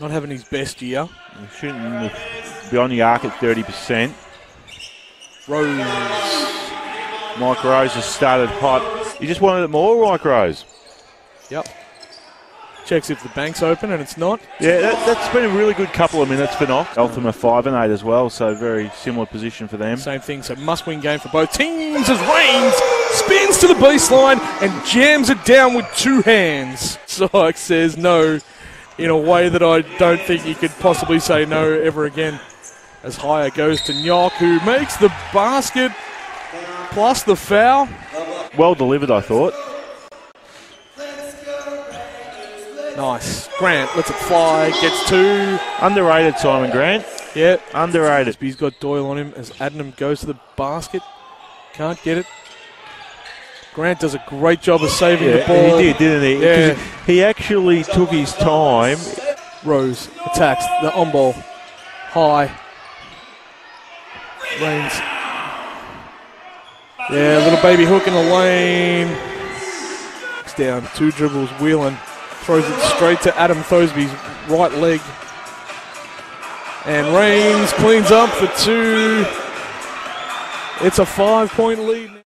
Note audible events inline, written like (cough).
Not having his best year. Shooting the, beyond the arc at 30%. Rose. Mike Rose has started hot. You just wanted it more, Mike Rose. Yep. Checks if the bank's open and it's not. Yeah, that, that's been a really good couple of minutes for Knox. Eltham 5 and 8 as well, so very similar position for them. Same thing, so must win game for both teams as Raines spins to the baseline and jams it down with two hands. (laughs) Sykes says no in a way that I don't think you could possibly say no ever again. As higher goes to Nyok, who makes the basket plus the foul. Well delivered, I thought. Nice. Grant lets it fly, gets two. Underrated, Simon Grant. Yeah, Underrated. He's got Doyle on him as Adnam goes to the basket. Can't get it. Grant does a great job of saving the ball. he did, didn't he? Yeah. He actually took his time. Rose attacks the on ball. High. Raines. Yeah, little baby hook in the lane. It's down. Two dribbles. wheeling. throws it straight to Adam Thosby's right leg. And Raines cleans up for two. It's a five point lead.